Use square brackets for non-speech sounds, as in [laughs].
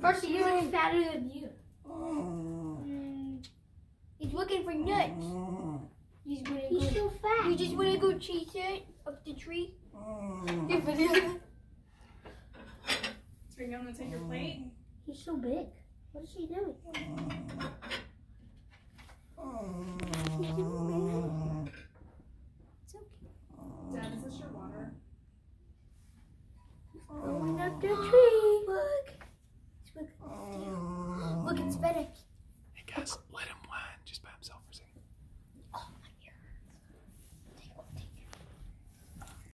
First, he looks fatter than you. Mm. He's looking for nuts. He's gonna He's go. so fat. You just wanna go chase it up the tree? [laughs] Your video. So you're gonna take your plate? He's so big. What is he doing? It's okay. Dad, is this your water? Going up the tree. Look. It's FedEx.